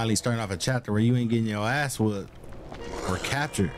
Finally starting off a chapter where you ain't getting your ass whooped or captured.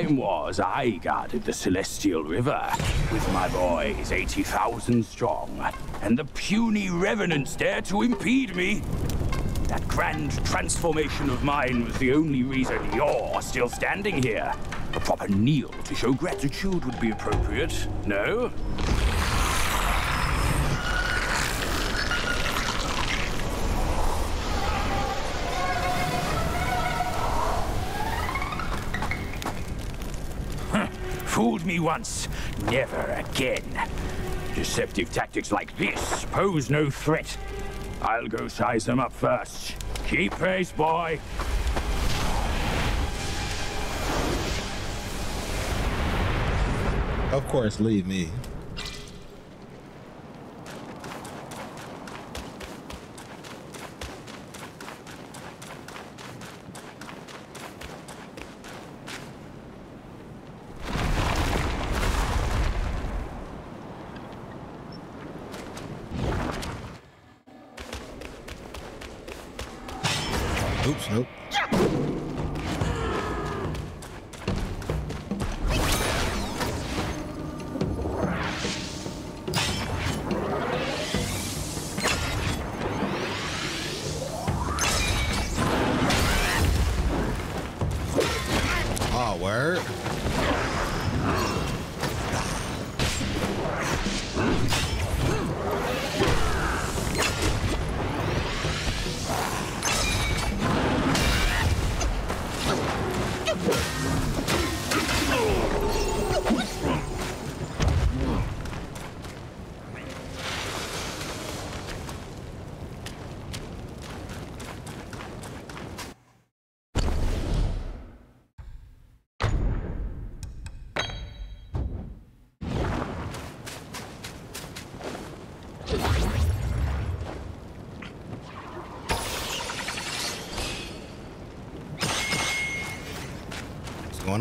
Was I guarded the Celestial River with my boys 80,000 strong, and the puny revenants dare to impede me. That grand transformation of mine was the only reason you're still standing here. A proper kneel to show gratitude would be appropriate, no? Fooled me once, never again. Deceptive tactics like this pose no threat. I'll go size them up first. Keep pace, boy. Of course, leave me.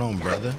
On, brother?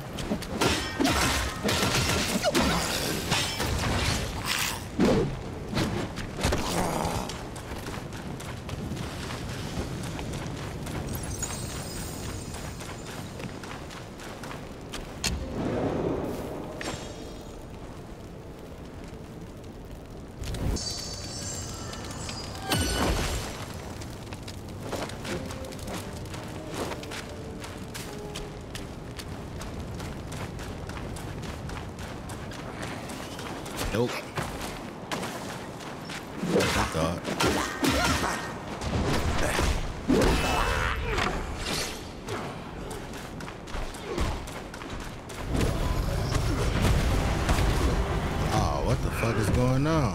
no.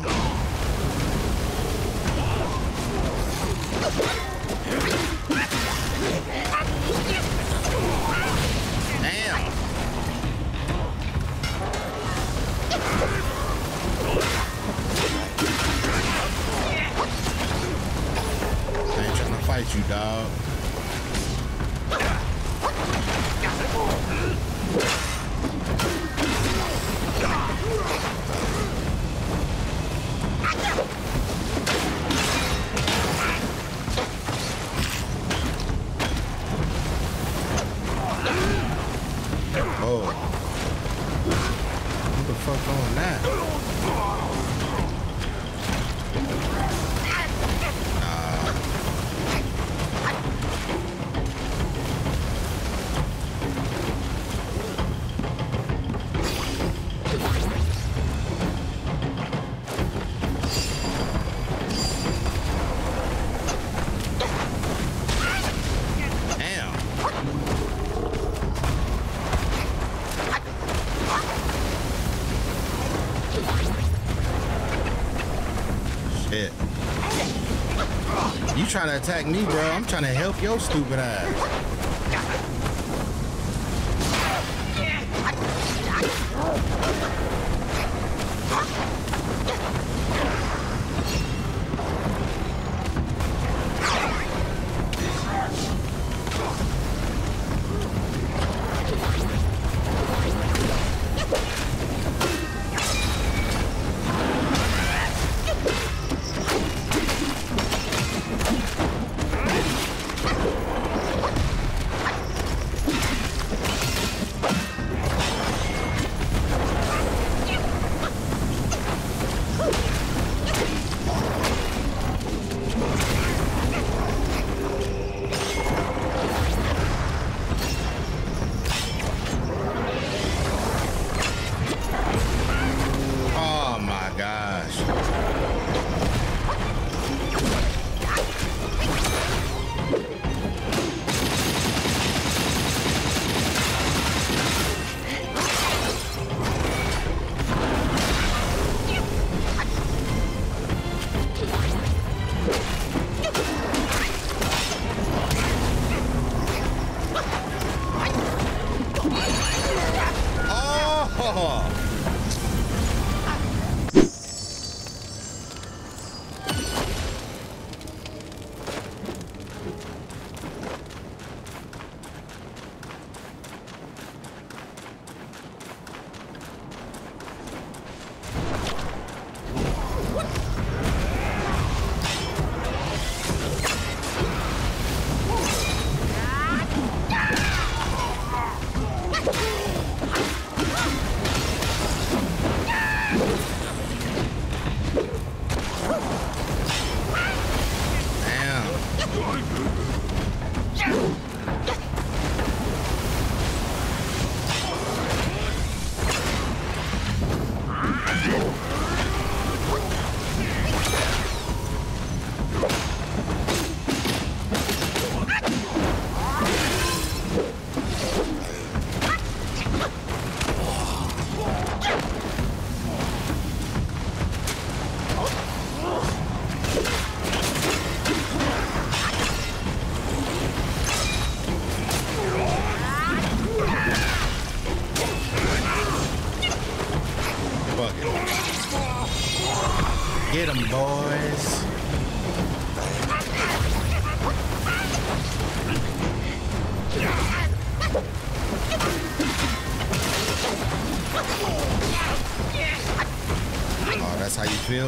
Trying to attack me, bro. I'm trying to help your stupid ass.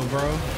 Bro?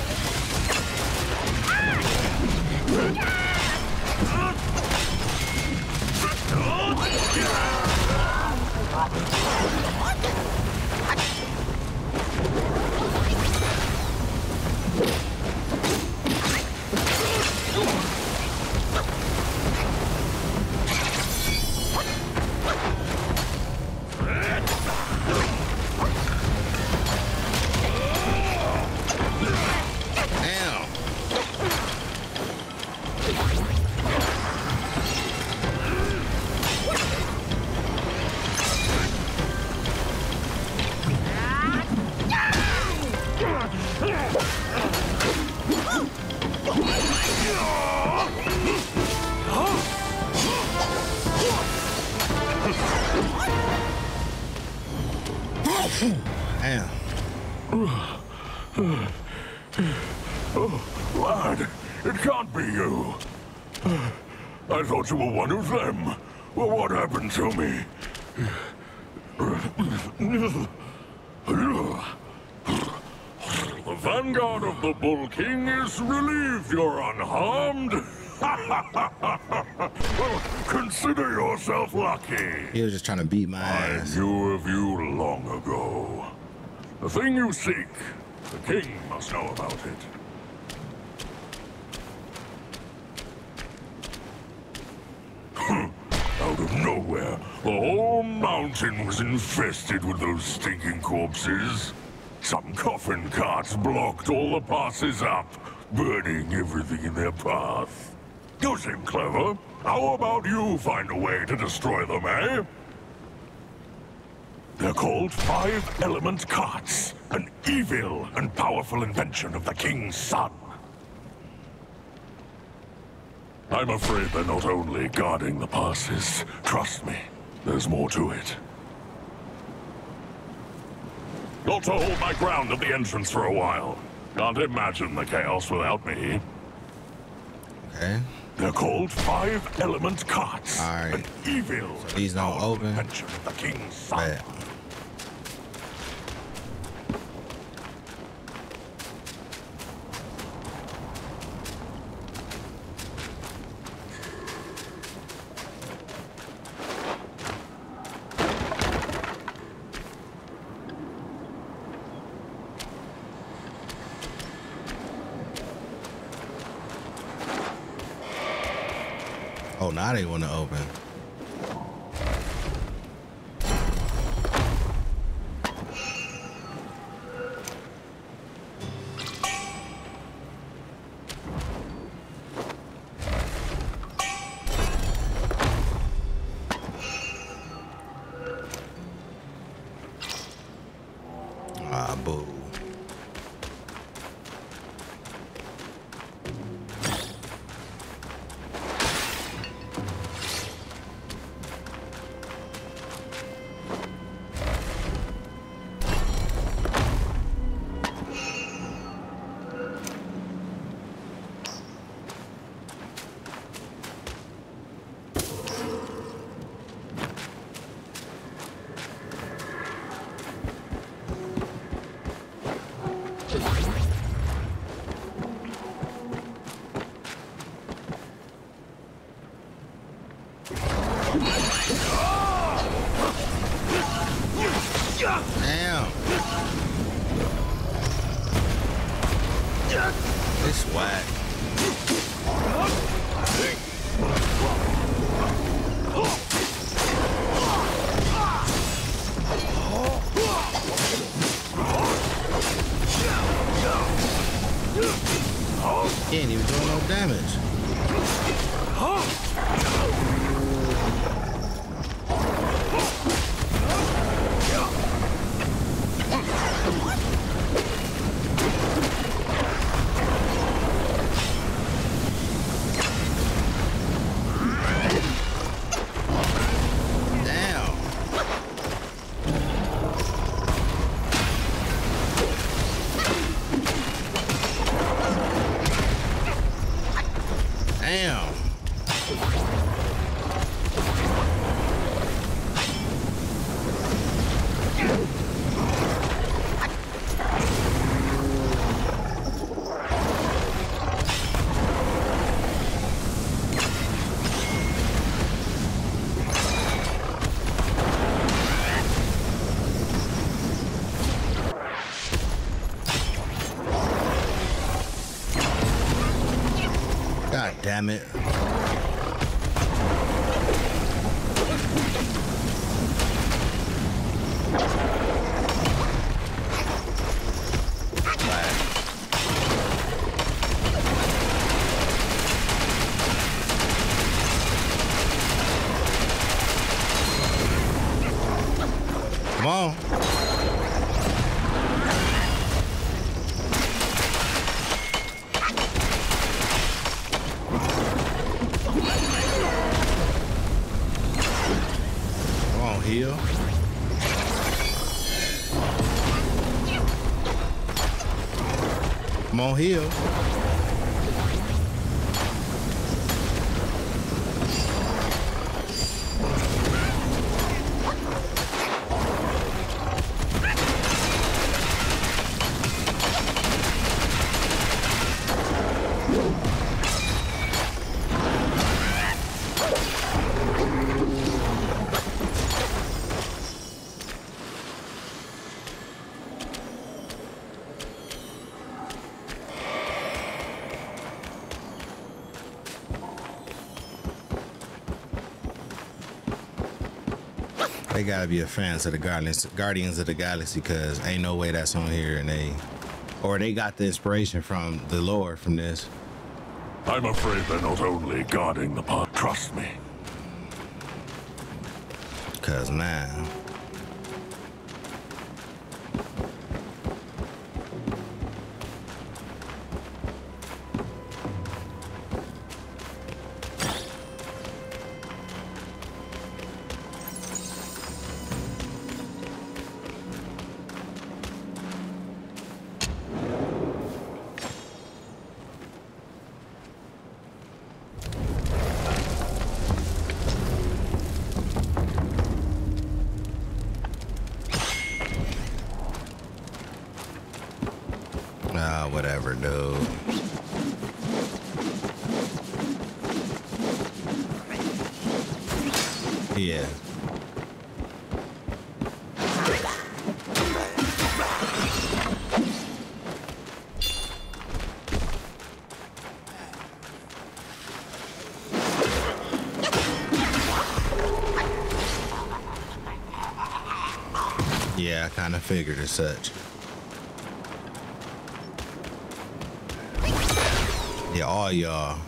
Damn. Lad, it can't be you. I thought you were one of them. Well, what happened to me? The vanguard of the Bull King is relieved you're unharmed. Well, consider yourself lucky. He was just trying to beat my I ass. knew of you long ago. The thing you seek, the king must know about it. Out of nowhere, the whole mountain was infested with those stinking corpses. Some coffin carts blocked all the passes up, burning everything in their path. You seem clever. How about you find a way to destroy them, eh? They're called Five Element Carts, an evil and powerful invention of the King's son. I'm afraid they're not only guarding the passes. Trust me, there's more to it. Got to hold my ground at the entrance for a while. Can't imagine the chaos without me. Okay. They're called Five Element Carts. Alright. An evil. These don't open? the King's son. Bet. Oh, now they want to open. Damn it. Come They gotta be a fans of the Guardians, Guardians of the Galaxy, cause ain't no way that's on here, and they, or they got the inspiration from the lore from this. I'm afraid they're not only guarding the pass. Trust me. Cause now, figured as such. Yeah, all y'all.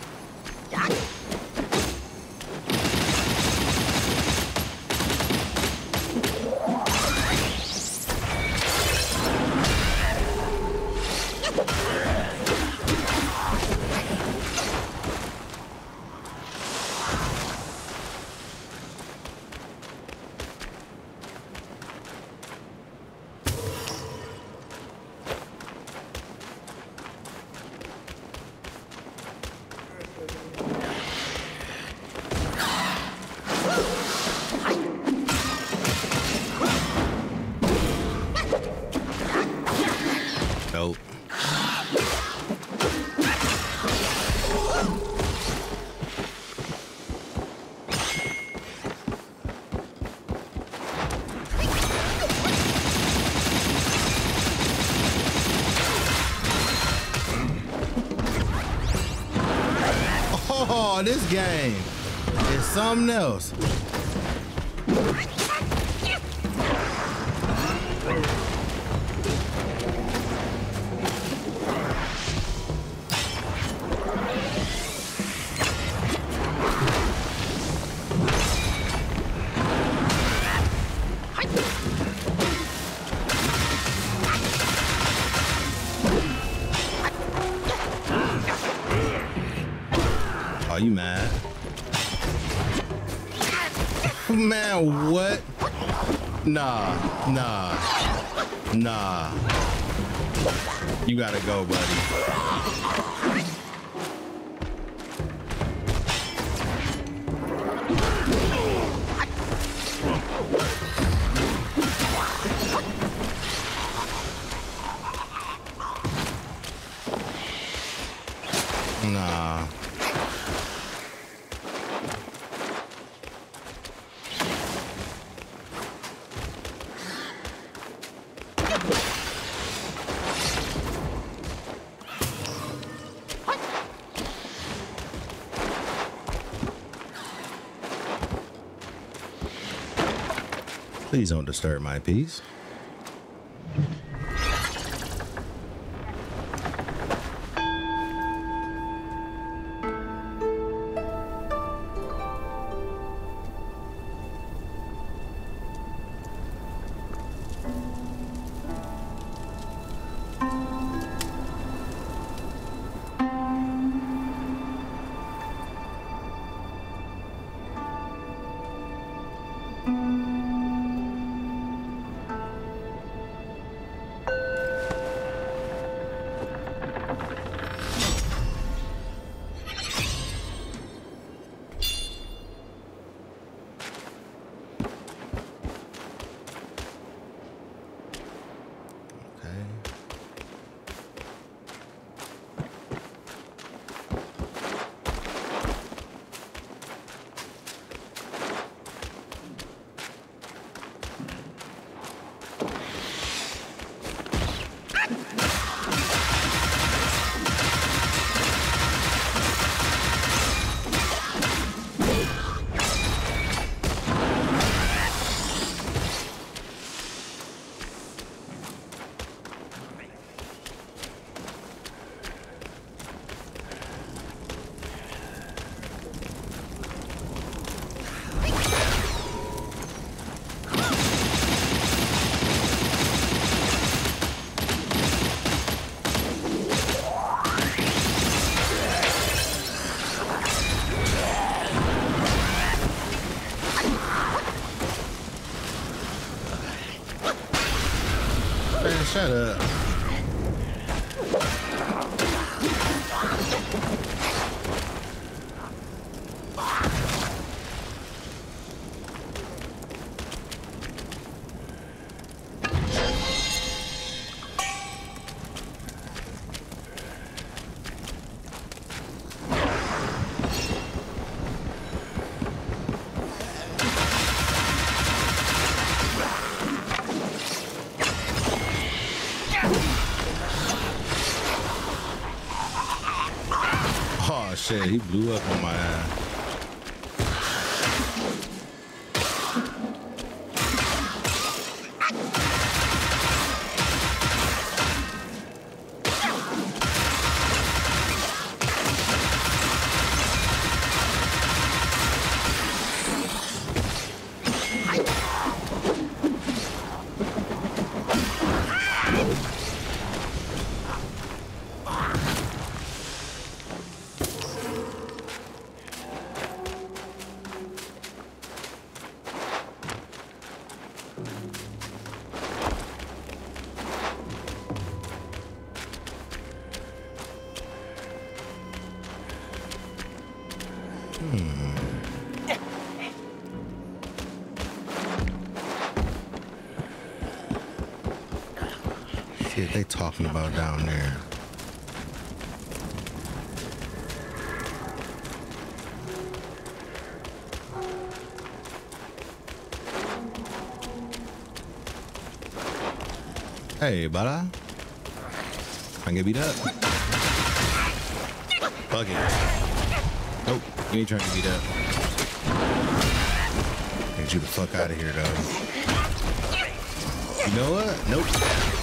Game is something else. What? Nah, nah, nah. You gotta go, buddy. Please don't disturb my peace. Shit, he blew up on my ass. They talking about down there. Hey, brother. I can get beat up. Fuck it. Nope, you ain't trying to beat up. Get you the fuck out of here, though. You know what? Nope.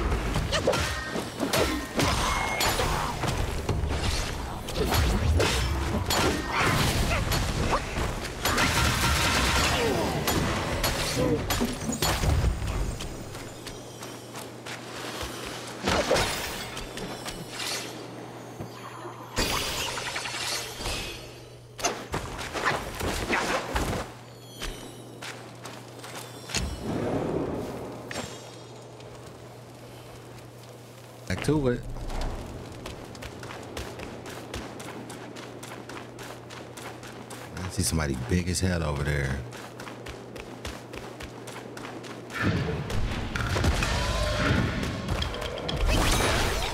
big as hell over there.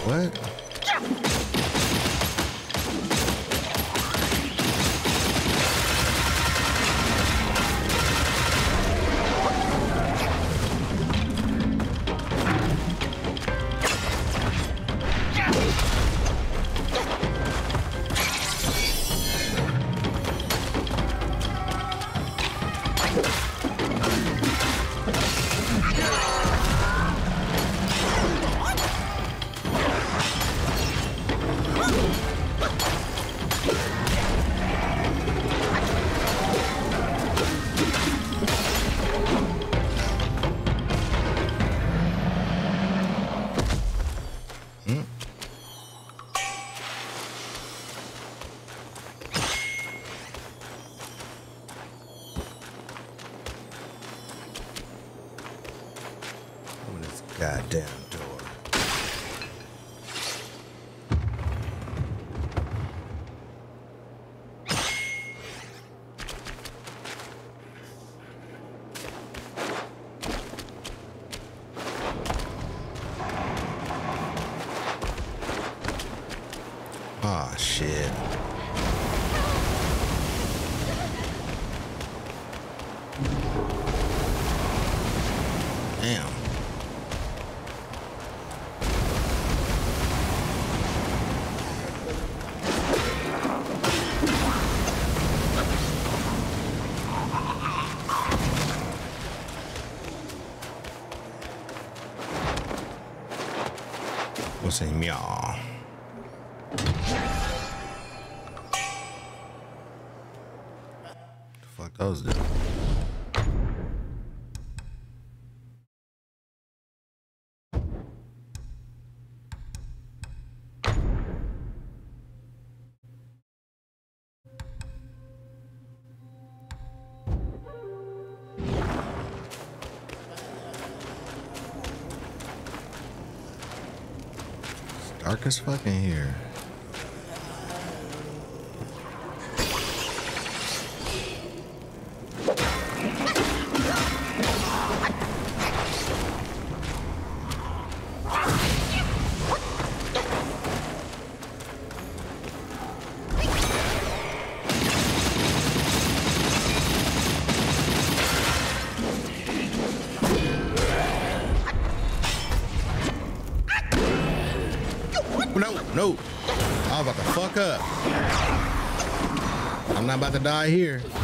What? What's in y'all? fuck? It's dark as fuck in here. About to die here.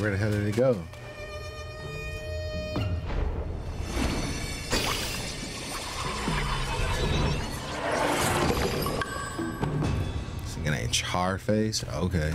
Where the hell did it go? Thinking ain't Charface? Okay.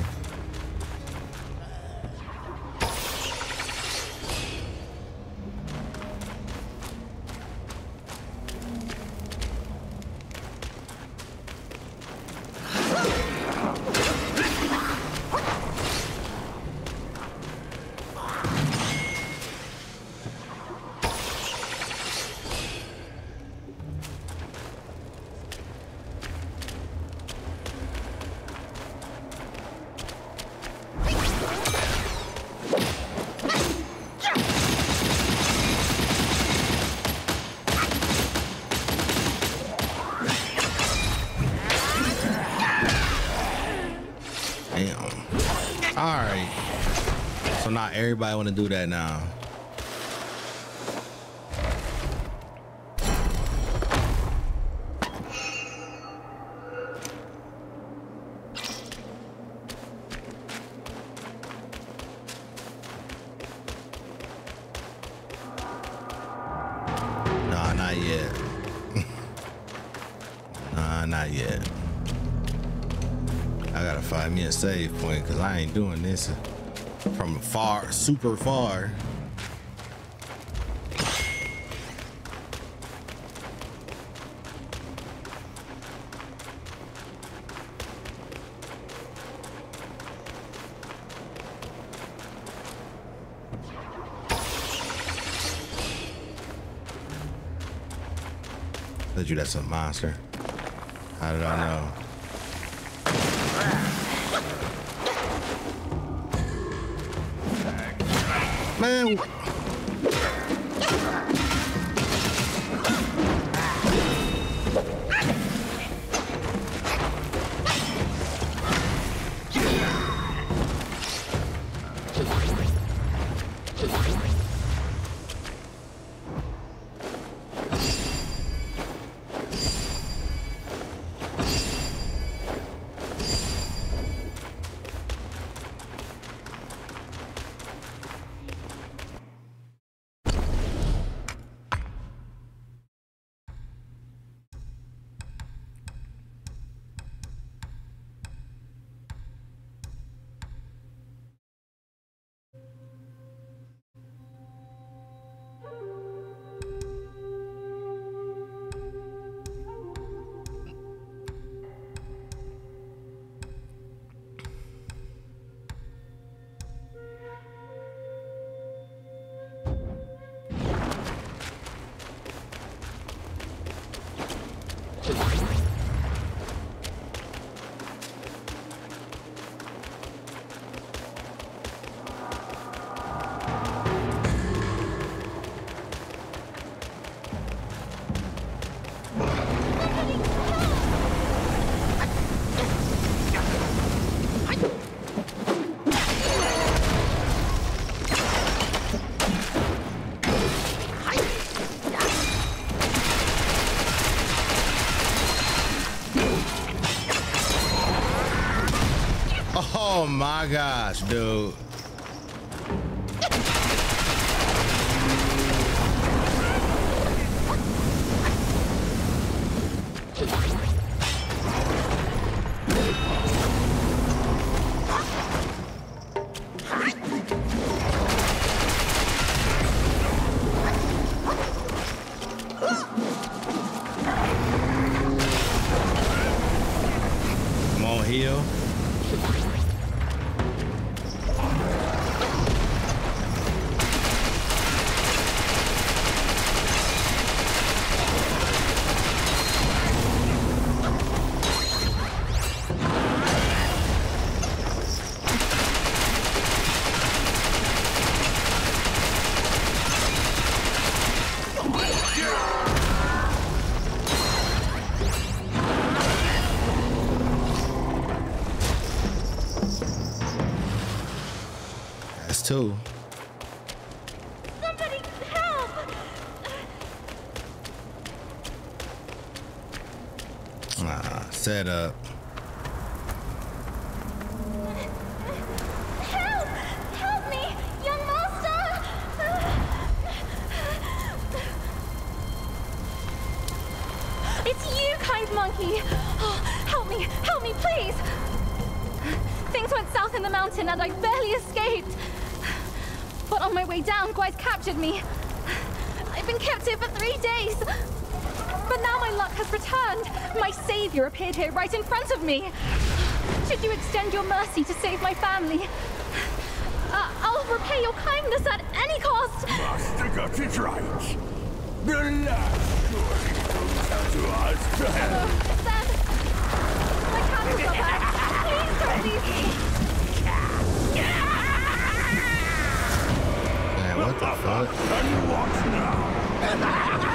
Not everybody want to do that now. Nah, not yet. nah, not yet. I gotta find me a save point because I ain't doing this from far, super far. Told you that's a monster. Oh my gosh, dude. Savior appeared here right in front of me. Should you extend your mercy to save my family? Uh, I'll repay your kindness at any cost. Master got it right. The last story goes out to us to help. Oh, Sam, my candles are back. Please don't leave me. what the fuck? And what now?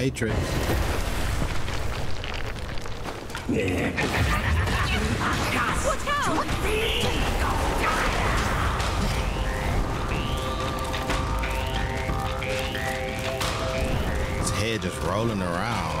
Matrix. Watch out! His head just rolling around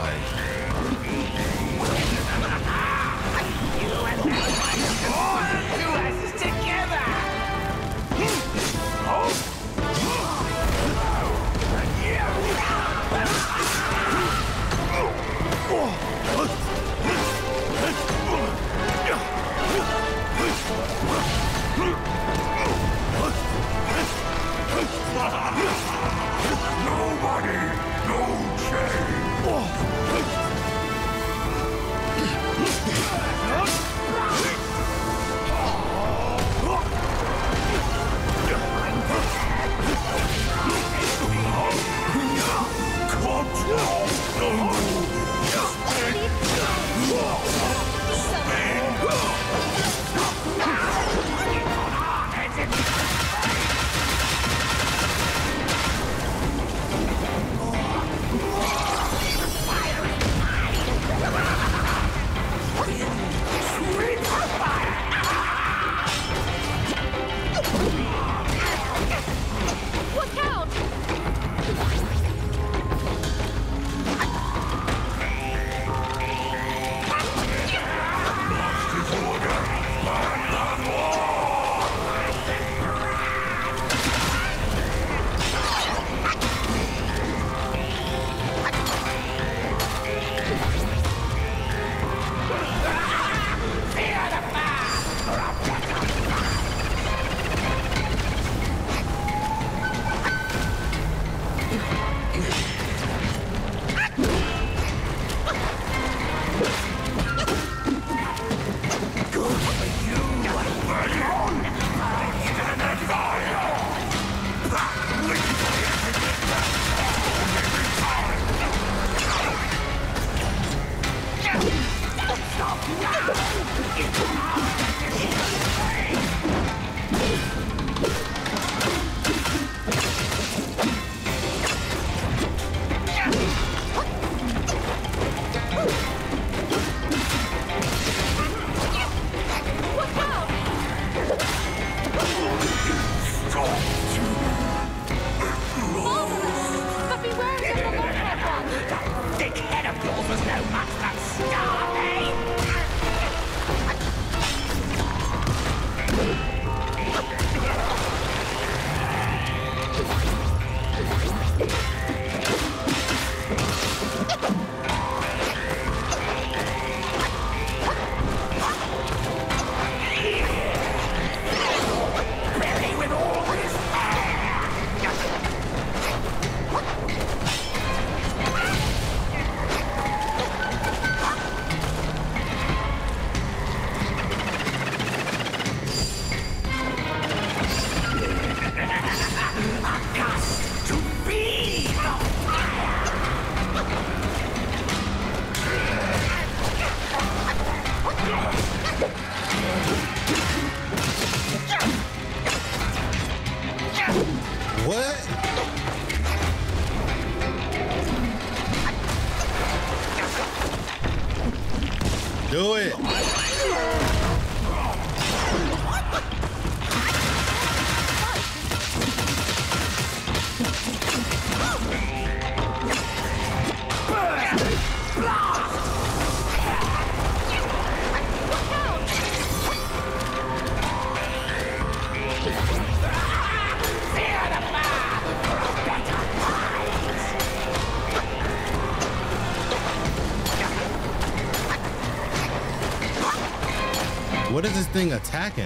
thing attacking?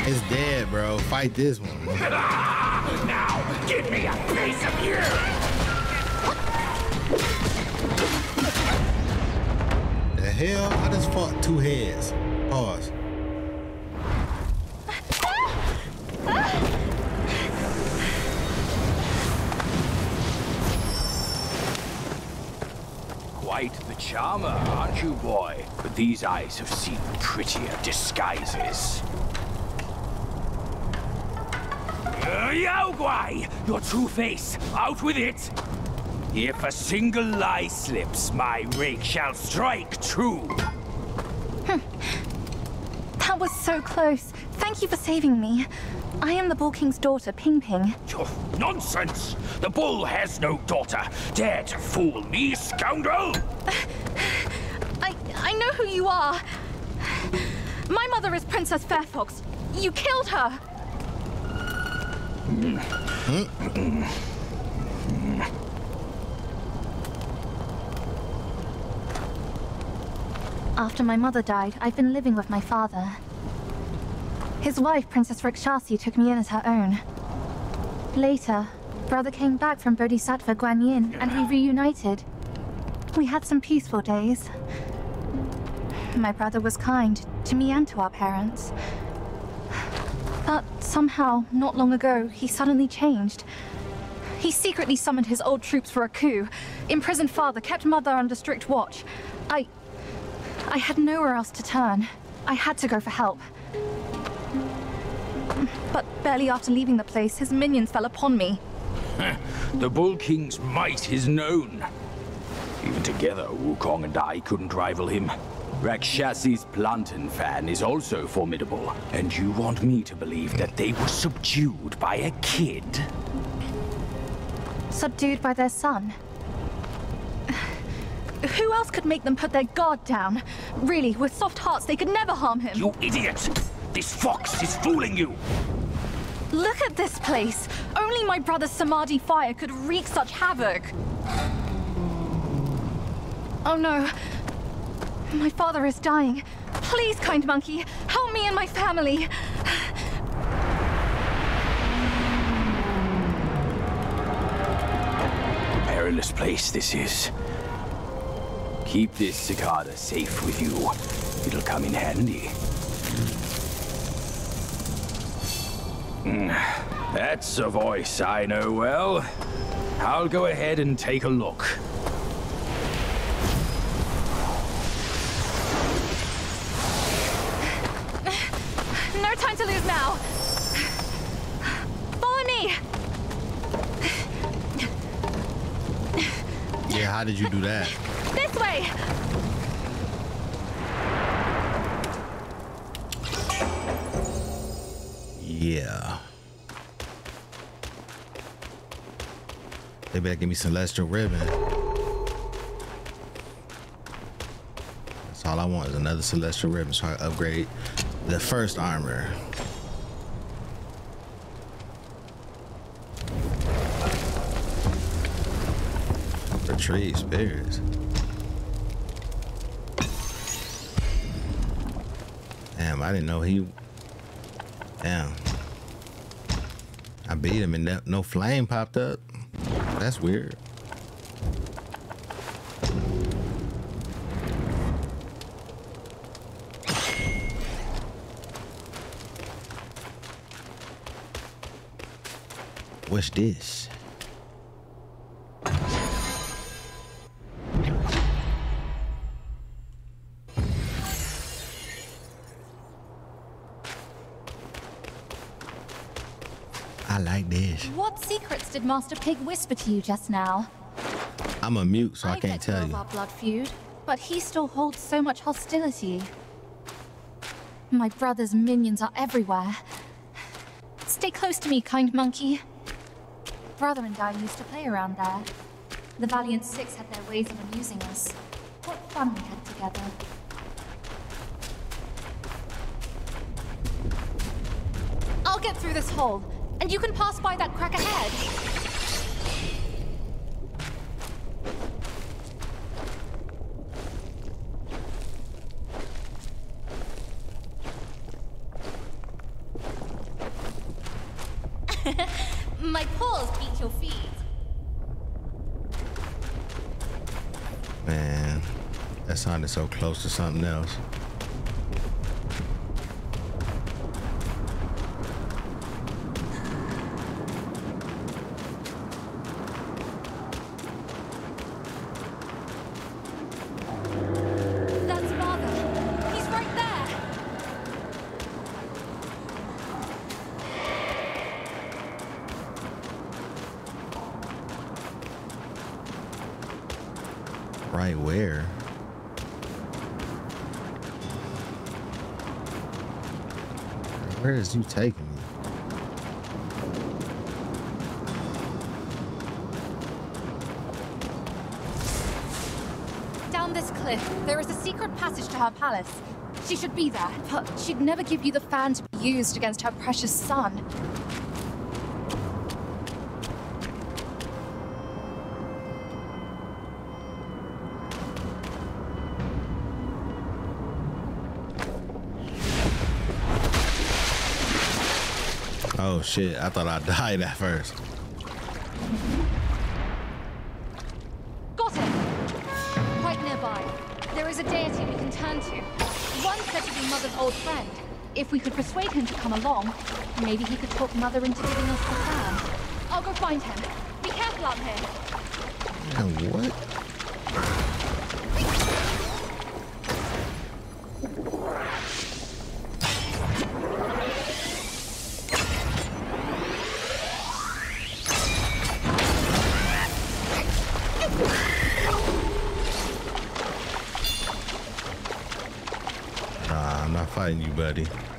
It's dead, bro. Fight this one. Now, give me a piece of you! The hell? I just fought two heads. Pause. Charmer, aren't you, boy? But these eyes have seen prettier disguises. Uh, Yao! Your true face! Out with it! If a single lie slips, my rake shall strike true. That was so close. Thank you for saving me. I am the Bull King's daughter, Ping Ping. Oh, nonsense! The bull has no daughter. Dare to fool me, scoundrel! I I know who you are. My mother is Princess Fairfox. You killed her. After my mother died, I've been living with my father. His wife, Princess Rakshasi, took me in as her own. Later, brother came back from Bodhisattva Guanyin, and we reunited. We had some peaceful days. My brother was kind to me and to our parents. But somehow, not long ago, he suddenly changed. He secretly summoned his old troops for a coup, imprisoned father, kept mother under strict watch. I. I had nowhere else to turn. I had to go for help. Barely after leaving the place, his minions fell upon me. The Bull King's might is known. Even together, Wukong and I couldn't rival him. Rakshasi's plantain fan is also formidable. And you want me to believe that they were subdued by a kid? Subdued by their son. Who else could make them put their guard down? Really, with soft hearts, they could never harm him. You idiot! This fox is fooling you! Look at this place! Only my brother's Samadhi fire could wreak such havoc! Oh no. My father is dying. Please, kind monkey, help me and my family. Perilous place this is. Keep this cicada safe with you. It'll come in handy. That's a voice I know well. I'll go ahead and take a look. No time to lose now. Follow me! Yeah, how did you do that? This way! Yeah. They better give me celestial ribbon. That's all I want is another celestial ribbon so I upgrade the first armor. Retrieve spirits. Damn, I didn't know he Damn. Beat him and no flame popped up. That's weird. What's this? Secrets did Master Pig whisper to you just now? I'm a mute, so I, can't let tell you. our blood feud, but he still holds so much hostility. My brother's minions are everywhere. Stay close to me, kind monkey. Brother and I used to play around there. The Valiant Six had their ways of amusing us. What fun we had together. I'll get through this hole, and you can pass by that crack ahead. My paws beat your feet. Man, that sounded so close to something else. Is you taking me? Down this cliff, there is a secret passage to her palace. She should be there, but she'd never give you the fan to be used against her precious son. Oh shit, I thought I died at first. Got it! Quite nearby. There is a deity we can turn to. One said to be Mother's old friend. If we could persuade him to come along, maybe he could talk Mother into giving us the fan. I'll go find him. Be careful out here. Man, what? Buddy.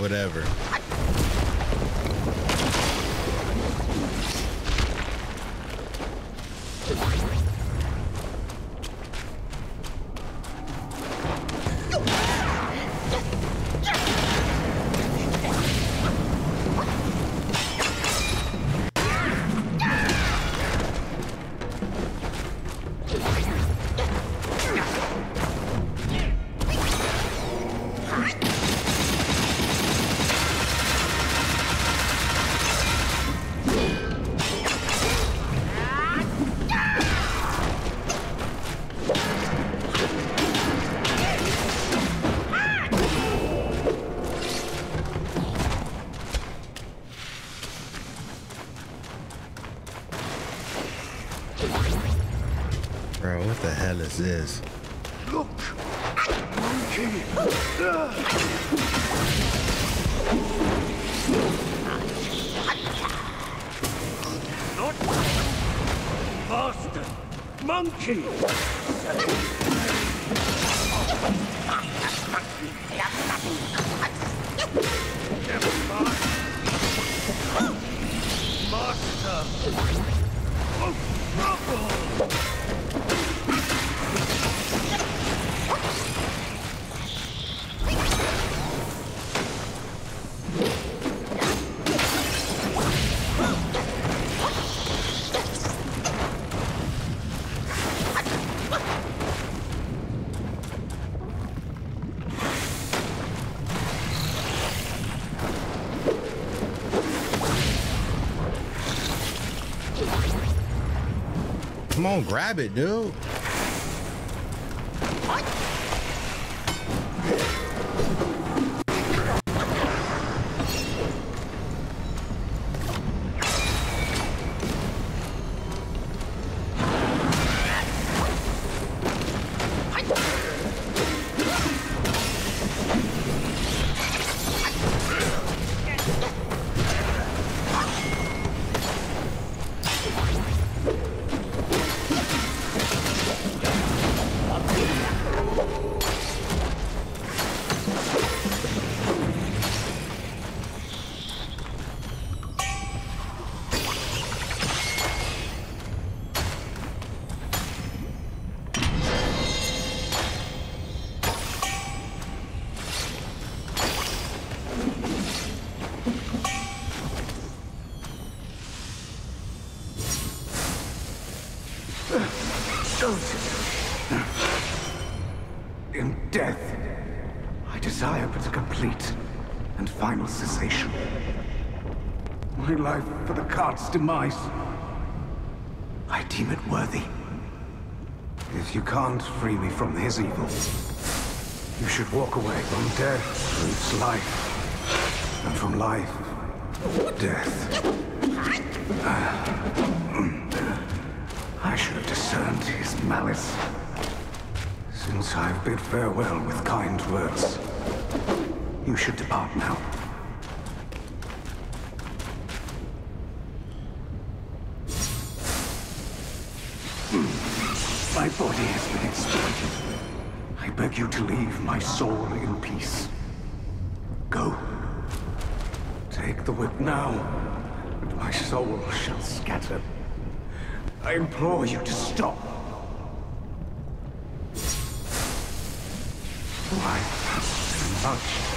Whatever. Bro, Monkey! On, grab it, dude. For demise. I deem it worthy. If you can't free me from his evil, you should walk away from death to its life, and from life, death. I should have discerned his malice. Since I've bid farewell with kind words, you should depart now. Soul shall scatter. I implore you to stop. Why too much?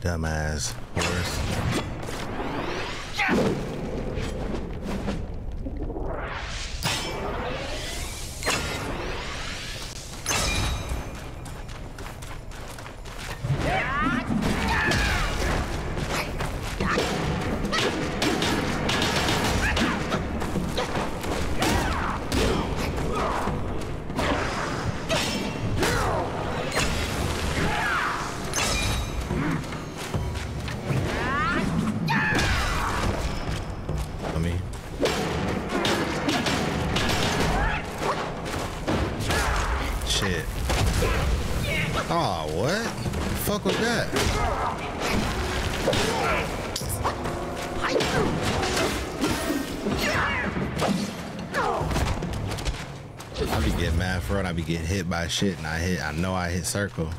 Dumbass horse. shit. By shit and I hit I know I hit circle.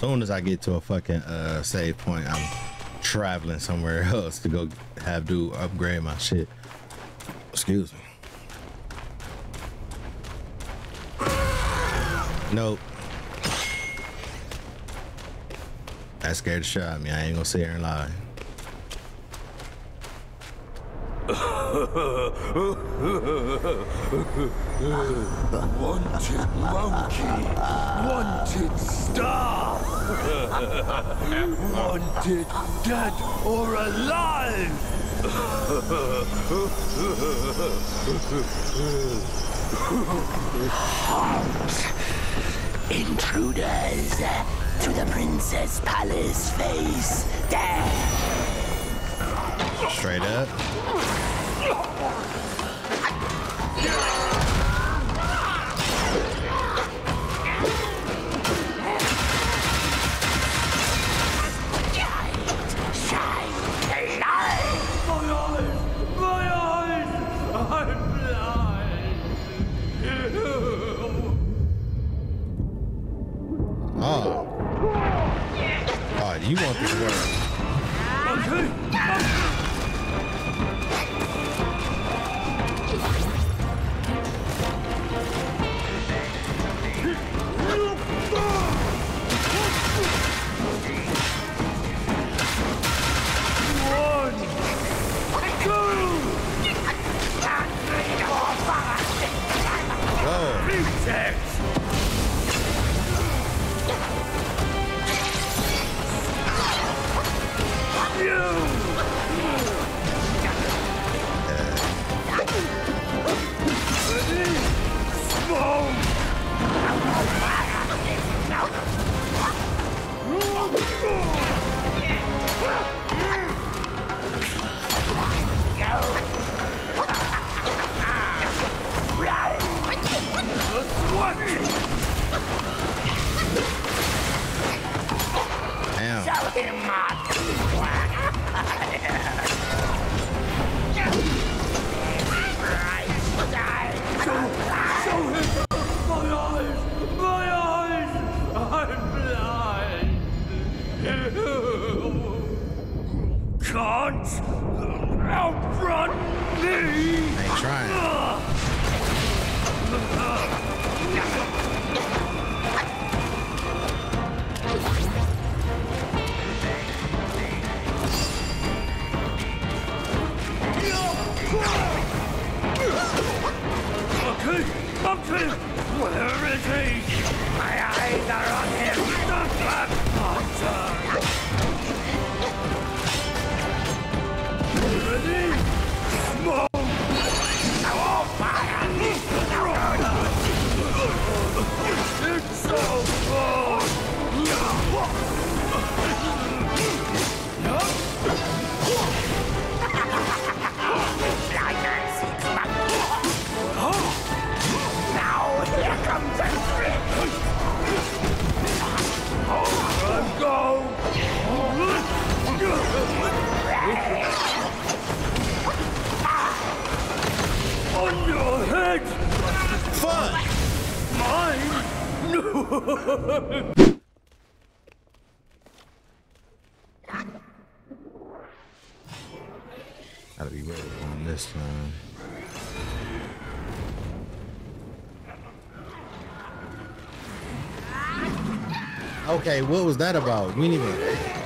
Soon as I get to a fucking uh, save point, I'm traveling somewhere else to go have to upgrade my shit. Excuse me. Nope. That scared the shit out of me. I ain't gonna sit here and lie. Wanted monkey. Wanted star. Wanted dead or alive. Intruders to the Princess Palace face. There. Straight up. Gotta be ready on this time. Okay, what was that about? We didn't even.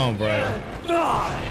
Come on, bro.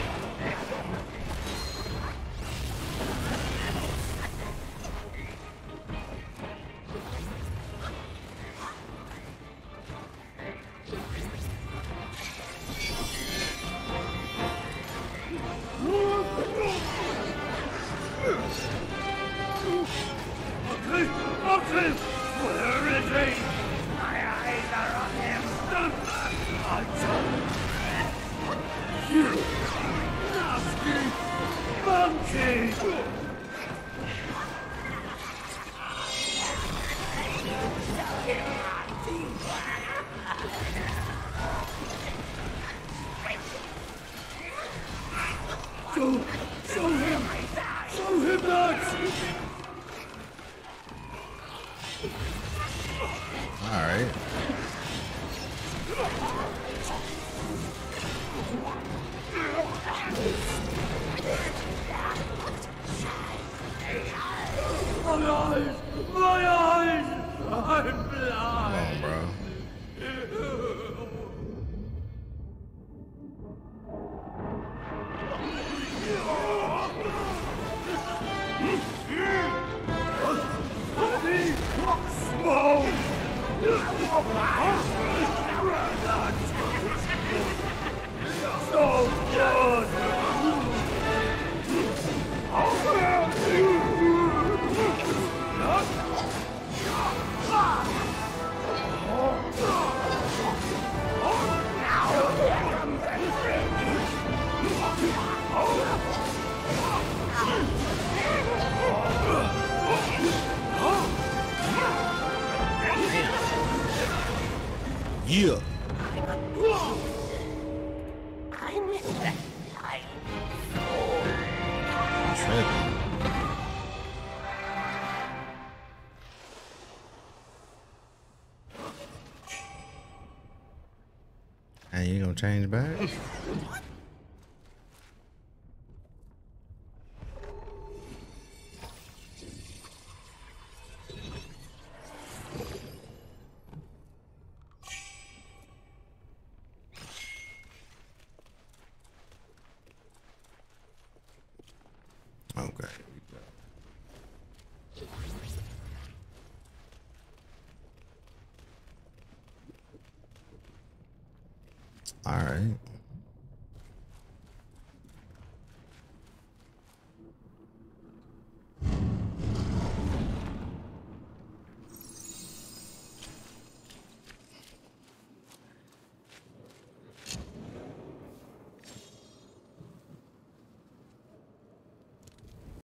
Come on, bro. All right.